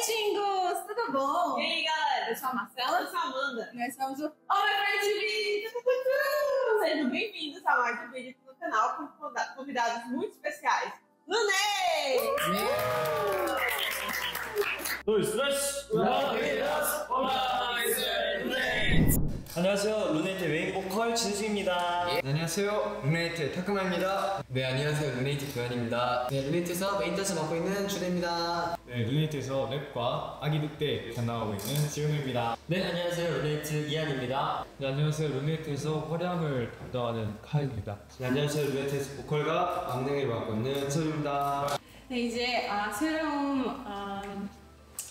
Oi, Tingos! Tudo bom? E aí, galera? Eu sou a Marcela. Eu sou a Amanda. Nós somos o Homem Friend Sejam bem-vindos a mais um vídeo do canal com convidados muito especiais. LUN8! Uh! Dois, três! Não, Olá! 안녕하세요. 루네이트 메인 보컬 진수입니다. 네, 안녕하세요. 루네이트 타쿠마입니다. 네, 안녕하세요. 루네이트 도현입니다. 네, 루네이트에서 메인 댄스 맡고 있는 준우입니다. 네, 루네이트에서 랩과 아기 늑대 담당하고 있는 지은호입니다. 네, 안녕하세요. 루네이트 이안입니다. 네, 안녕하세요. 루네이트에서 활력을 담당하는 카엘입니다. 네, 안녕하세요. 루네이트에서 보컬과 막내를 맡고 있는 소유입니다. 네, 이제 아, 새로운 아,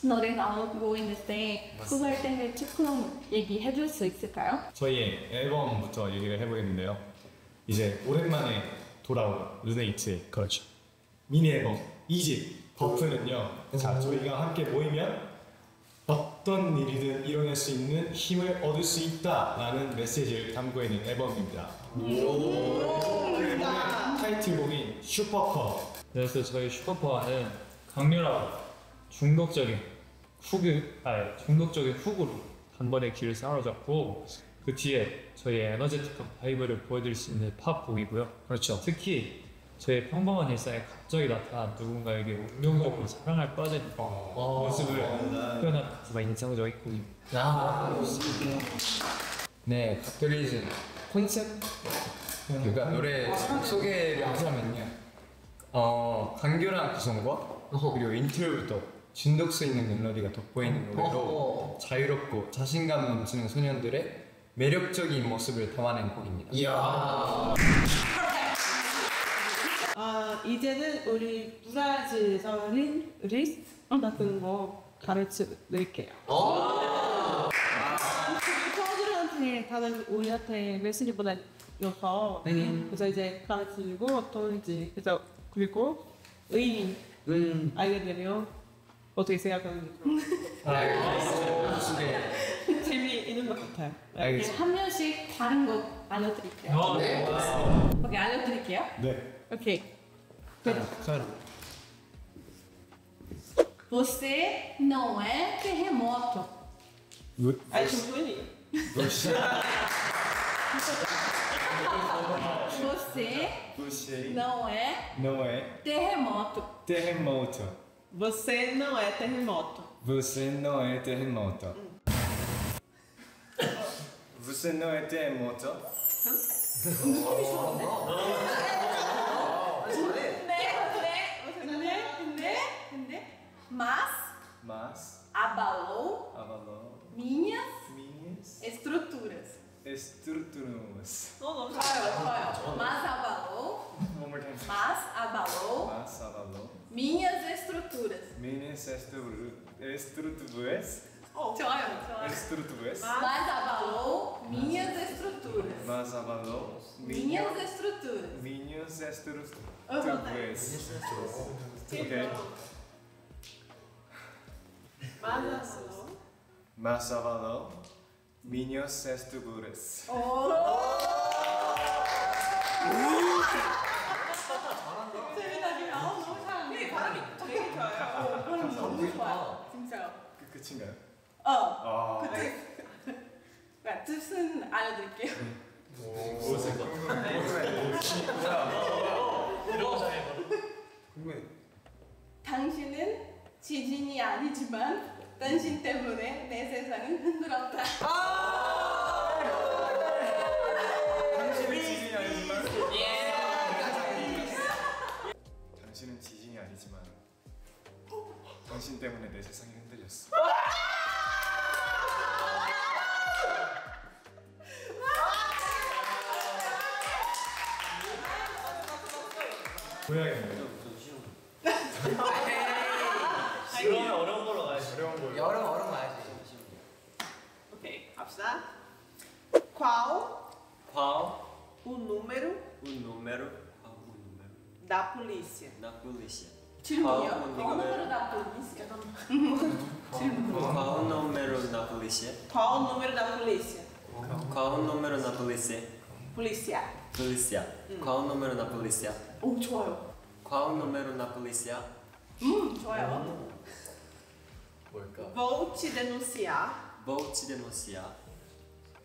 노래 나오고 있는데 그거에 대해 조금 얘기해 줄 수 있을까요? 저희의 앨범부터 얘기를 해보겠는데요. 이제 오랜만에 돌아온 루네이트의 그렇죠. 미니 앨범 2집 버프는요. 자, 저희가 함께 모이면 어떤 일이든 이뤄낼 수 있는 힘을 얻을 수 있다라는 메시지를 담고 있는 앨범입니다. 타이틀곡인 Super Power 그래서 저희 슈퍼파워는 강렬하고 중독적인 hook을 아니 중독적인 hook으로 단번에 귀를 사로잡고 그 뒤에 저희의 energetic한 vibe를 보여드릴 수 있는 팝곡이고요. 그렇죠. 특히 저의 평범한 일상에 갑자기 나타난 누군가에게 운명적으로 사랑에 빠진 모습을 표현한 가사가 인상적인 곡입니다. 네, 갓돌리즈 콘셉트? 그러니까 노래 소개를 하자면요. 어, 간결한 구성과 그리고 인트로부터 중독성 있는 멜로디가 돋보이는 노래로 자유롭고 자신감 넘치는 소년들의 매력적인 모습을 담아낸 곡입니다. 아, 이제는 우리 브라질 어린 리스트 같은 거 가르쳐 드릴게요. 브라질한테 다들 우리한테 메시지 보내줘서 그래서 이제 가르치고 어떤지 그래서 그리고 의미 알게 되면 어떻게 생각하는지 네. 재미있는 것 같아요. 알겠습니다. 한 명씩 다른 곡 알려드릴게요. 오케이, 알려드릴게요. 네. 오케이. Você não é terremoto. 충분히 Você 부시 não é 노의 terremoto. terremoto. Você não é terremoto. Você não é terremoto. Você não é terremoto. Mas. Mas. Abalou. Abalou. Minhas. Minhas. Estruturas. Estruturas. Mas abalou. Mas abalou. Mas abalou. Minhas se estruturas. Oh, estruturas. Mas abalou minhas estruturas. Mas abalou minhas estruturas. Minhas estruturas. Ok. Mas abalou. Mas abalou minhas estruturas. Oh! Uh! 너무 좋아요. 진짜요. 그 끝인가요? 어. 아. 그 뜻. 네, 뜻은 알려드릴게요. 당신은 지진이 아니지만 당신 때문에 내 세상은 흔들었다. 당신은 지진이 아니지만 당 당신 때문에 내 세상이 흔들렸어. 고양이네요. 그러면 어려운 걸로 가야지. 어려운 걸. 여름 얼음 와야지. Ok, 갑시다. Qual Qual o número o número? Qual o número da polícia? da polícia? 질문이요? 아, 어느 거로 나 polícia? Qual o número da polícia? Qual o número da polícia? Qual o número da polícia? Policial. Polícia. Qual o número da polícia? 오 좋아요. Qual o número da polícia? 음 좋아요. 그러니까 Vou te denunciar vou te denunciar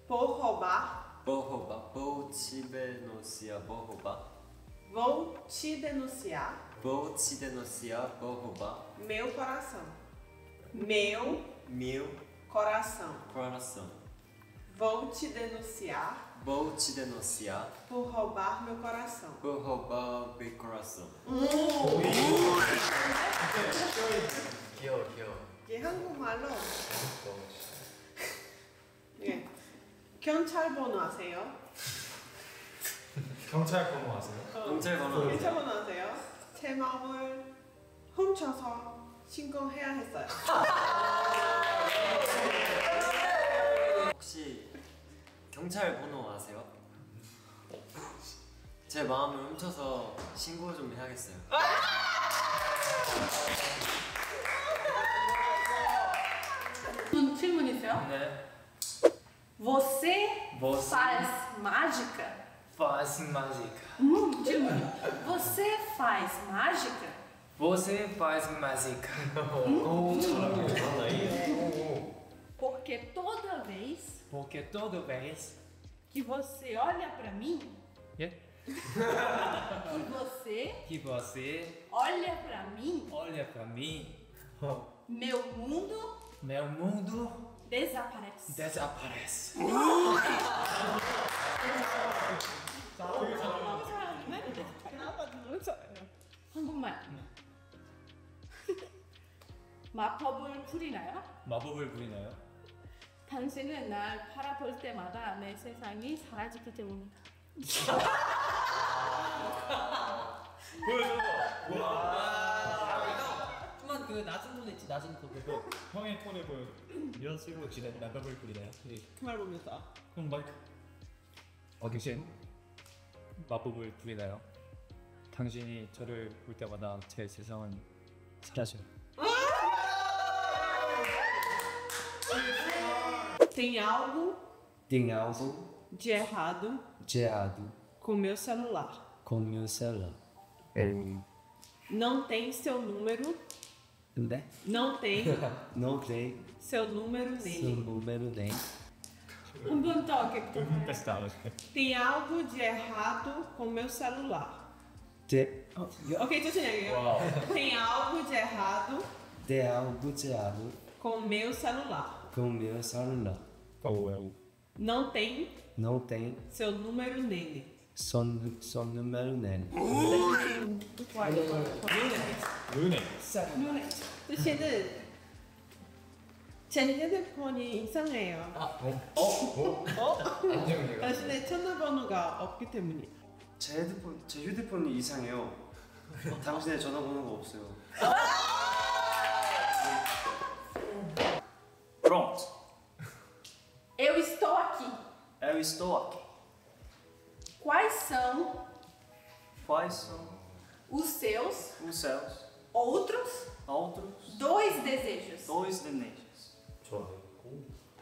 por roubar. vou roubar vou te denunciar vou roubar Vou te denunciar vou te denunciar vou roubar meu coração. Meu meu coração. coração Vou te denunciar vou te denunciar por roubar meu coração. por roubar meu coração 귀여워 귀여워. 이게 한국말로 예. 경찰 번호 아세요? 경찰 번호 아세요? 경찰 번호 경찰 번호 아세요? 제 마음을 훔쳐서 신고해야 했어요. 혹시 경찰 번호 아세요? 제 마음을 훔쳐서 신고 좀 해야겠어요. 질문, 질문 있어요? 네. Você Você faz mágica? faz mágica. Hum, 질문. Você faz mágica? Você faz mágica. Porque toda vez Porque toda vez que você olha pra mim, 예? que você que você olha pra mim, olha para mim, meu mundo meu mundo desaparece. desaparece. 한국말. 마법을 부리나요? 마법을 부리나요? 당신은 날 바라볼 때마다 내 세상이 사라지기 때문이다. 좀만 그 낮은 톤 있지 낮은 톤 그거 형의 톤에 보여. 이런 식으로 지내 마법을 부리나요? 그말 보면서 그럼 마이크. 어, 당신 마법을 부리나요? 당신이 저를 볼 때마다 제 세상은 사라져요. tem algo Tem algo de errado de errado com meu celular. com meu celular. Não tem seu número, 근데 não tem não tem seu número seu nele. número nem 한 번 더 할게요. 다시 나와요. Tem algo de errado com meu celular. de Ok, deixa eu chegar Tem algo de errado de algo de errado com meu celular. com meu celular. Não tem Não tem seu número nele. son son número nem. 은혜. 뜻이는 제 핸드폰이 이상해요. 안정이가. 당신의 전화번호가 없기 때문이에요. 제 핸드폰 제 휴대폰이 이상해요. 당신의 전화번호가 없어요. Pronto. Eu estou aqui. Eu estou aqui. Quais são Quais são os seus os seus outros outros dois desejos? dois desejos?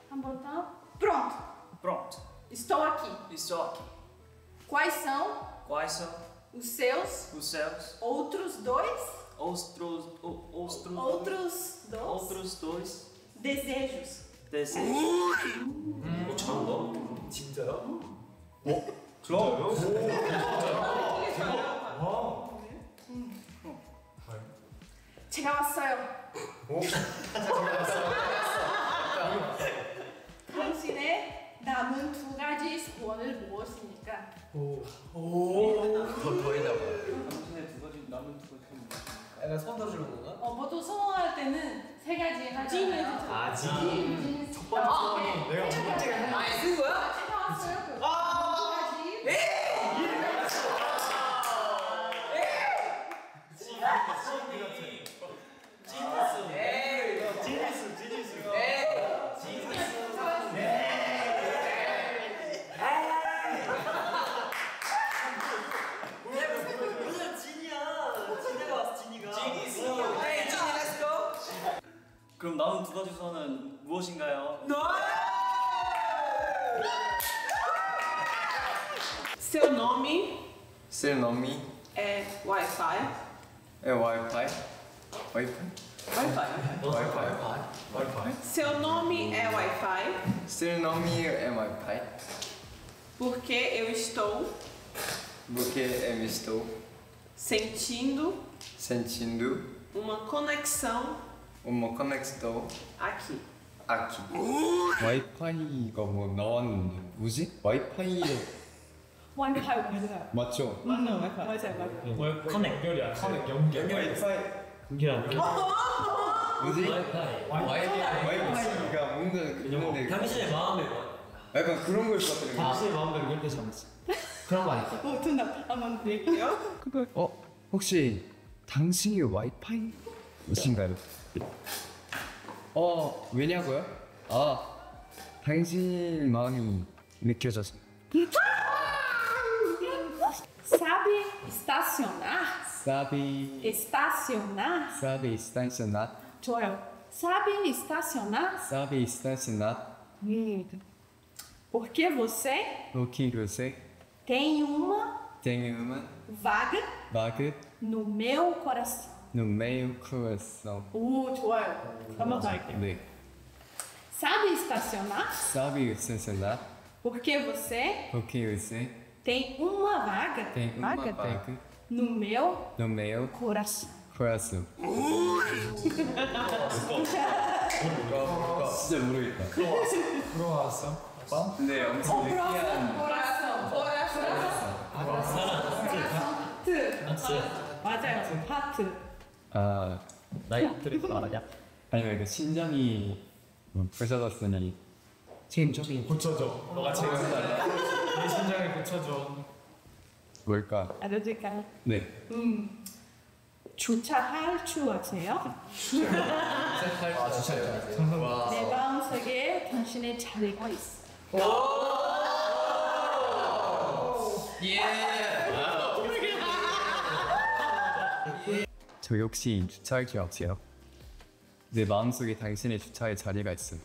한 번 더. Pronto. Pronto. Estou aqui. Estou aqui. Quais são Quais são os seus os seus outros dois outros o- outros outros dois outros dois desejos? desejos? 제가 왔어요. 당신의 남은 두 가지 소원을 무엇입니까? 더더 있나 봐요. 당신의 두 가지 남은 두 가지 약간 손 들어주는 건가? 어, 보통 소원할 때는 세 가지 하잖아요. 아, 지. 첫 번째 소원이 내가 첫 번째가 아, 쓴 거야? 제가 왔어요. 두 가지. 그럼 남은 두 가지 소원은 무엇인가요? Seu nome Seu nome é Wi-Fi. é Wi-Fi? Wi-Fi? Wi-Fi. Seu nome é Wi-Fi Seu nome é Wi-Fi? porque eu estou Porque eu estou sentindo sentindo uma conexão uma conexão aqui. aqui. 와이파이가 뭐 나왔는데 뭐지? 와이파이에 와이파이 맞아요. 맞죠? Não, Wi-Fi. 맞아요, 맞아요. 월 커넥 연결이 안 커넥 연결 연결 안 돼. 뭐지? 와이파이. 와이파이가 뭔가 그런데 당신의 마음에 약간 그런 거일 것 같은데. 당신의 마음과 연결되지 않았어. 그런 거 아닐까? 어, 정답. 한번 드릴게요. 그거 어 혹시 당신이 와이파이 이신가요? 어 왜냐고요? 아 당신 마음이 느껴져서 Sabe estacionar? 사비 Estacionar? 사비 스탄스나 좋아요. Sabe estacionar? 사비 스탄스나 Hum. Porque você 로키 교세 tem uma 땡음은 vaga 마그 no meu coração. 눈매우 크로스 오, 좋아요. 한번 더 할게요. 네 Sabe estacionar? 사비 스탄스나 Porque você 로키 교세 tem uma vaga 땡음은 마그 no meu 눈매우 coração. 크로스 진짜 모르겠다 들어왔어? 근데 엄청 느끼한 coração. 하트. 맞아요. 하트. 아 나이 들이 말하냐? 아니면 그 심장이 뭐 부서졌으니 심장이 고쳐줘. 너가 제일 내 심장을 고쳐줘. 뭘까? 알려줄까요? 네 주차할 줄 아세요? 아 진짜요? 내 마음속에 당신의 자리가 있어. 저 혹시 주차할 줄 아세요? 내 마음속에 당신의 주차의 자리가 있음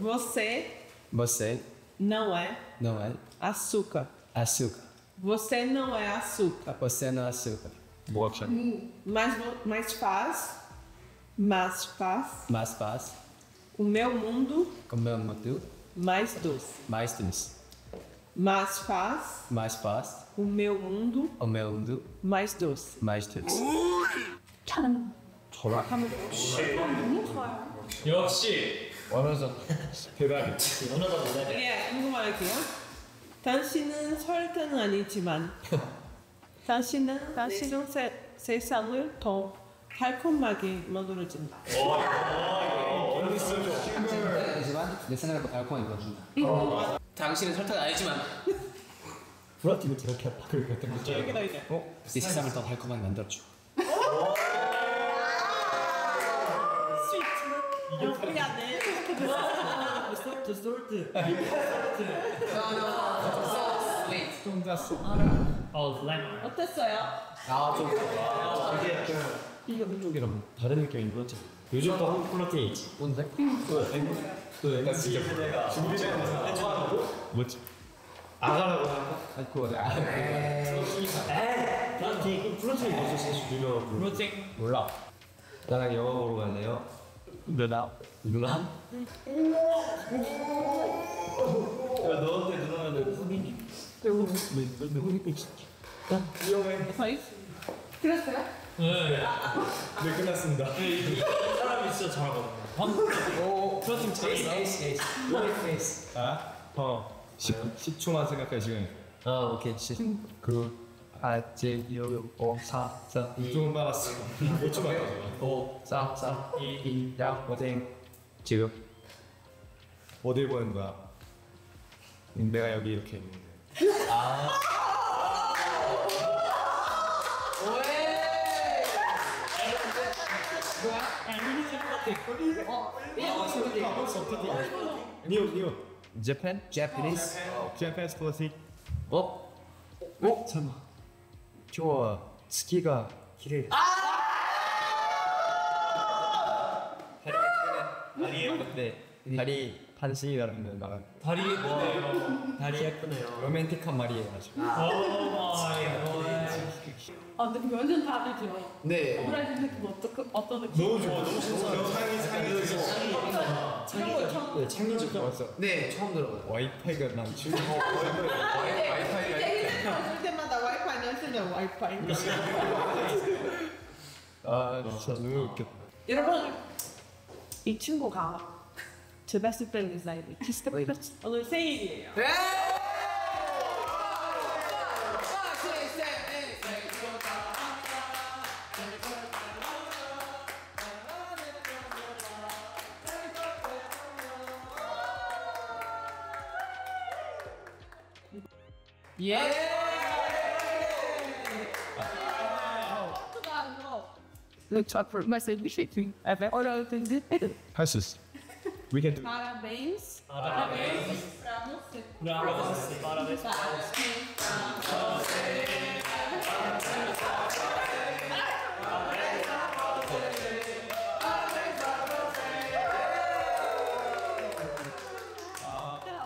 Você você não é não é açúcar. açúcar Você não é açúcar. você não é açúcar 뭐가 없어? Mas, vo- mas faz, mas faz mais fácil o meu mundo comer muito Mais doce. mais doce Mas faz mais fácil o meu mundo o meu mundo mais doce. mais doce 참. 저라 너무 좋아요. 역시 원어선 대답이. 예, 궁금할게요. 당신은 설탕은 아니지만 당신은 당신은 세, 세상을 더 달콤하게 만들어준다. 하지만 내 생각을 달콤하게 보여준다. 당신은 설탕 아니지만 브라티는 저렇게 아파 그렇게 했던 거죠. 여기다 이제. 어? 내 세상을 더 달콤하게 만들어줘. 우리 안에 솔트 솔트. 어 레몬. 어땠어요? 아좀 이게 한쪽이랑 다른 느낌인 거지. 요즘도 한국 플라팅 있지. 뭔데? 나 진짜 준비되는 거 뭐지? 아가라고 하나? 아니 그거 플라팅 플라팅 뭐지 사실 유명하고. 프로젝트 몰라. 나랑 영화 보러 갈래요? 누나 누나? 야 너한테 누나는 후빈이. 내 후빈이 위험해. 그랬어요? 네. 네 끝났습니다. 이 사람이 진짜 잘하거든요. 프로젝트 에이스 잘했어. 에이스 에이스. 로이 에이스. 아? 어. 10, 10 초만 생각할 시간. 아 오케이 시. 그 아재 요요 오사사 6초만 남았어. 5초만 더. 오사 사 이 이 야 오뎅 지금 어딜 보는 거야? 내가 여기 이렇게 있는데. 니 오 니오. 재팬? 재패니스? 제페스 플라팅. 어? 어? 잠깐만 좋아 스키가 길을 아니에요. 네 다리 반신이라는 말 다리 예쁘네요. 다리 예쁘네요. 로맨틱한 말이에요. 오 마이 갓. 아, 근데 완전 다들 들어요. 네. 오므라이스 느낌 어떻게, 어떤 느낌? 너무 좋아 너무 신선해 상이 상이 이런 거 처음 네, 창민이 왔어. 네, 처음 들어봐요. 와이파이가 난 지금 이제 핸드폰 쓸 때마다 와이파이는 쓰냐 와이파이. 아 진짜 너무 웃겼다. 여러분 이 친구가 Çöpesi pelinizaydı. Kiste pırt olur seyiriyor. Yeah. Lütfen mesela bir şey tüm. Evet. Orada ötündü. Hassız. 요. Look up for message between 어려울 텐데. 할 수 있어 We can do Parabéns. Parabéns pra você. Parabéns.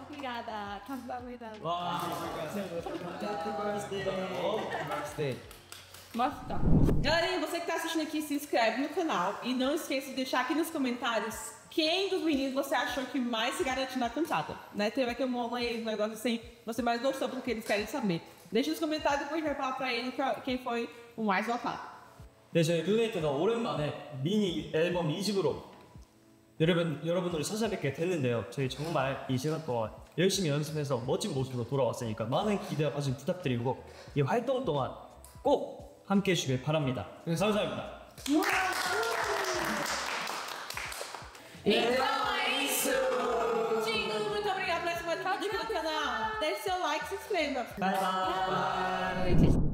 Obrigada. 감사합니다. 스테이. 맛있다. Galerinha, você que está assistindo aqui, se inscreve no canal e não esqueça de deixar aqui nos comentários quem dos meninos você achou que mais se garantiu na cantada. Né? Teve aqui um um negócio assim, você mais gostou porque eles querem saber. Deixa nos comentários e depois vai falar pra ele quem foi o mais votado. 네, 저희 루네이트가 오랜만에 미니 앨범 2집으로 여러분, 여러분들을 찾아뵙게 됐는데요. 저희 정말 이 시간 동안 열심히 연습해서 멋진 모습으로 돌아왔으니까 많은 기대와 관심 부탁드리고 이 활동 동안 꼭 함께 해주길 바랍니다. 감사합니다. Então é isso! Gente, muito obrigada por mais vídeo no canal. Deixe seu like e se inscreva. Bye.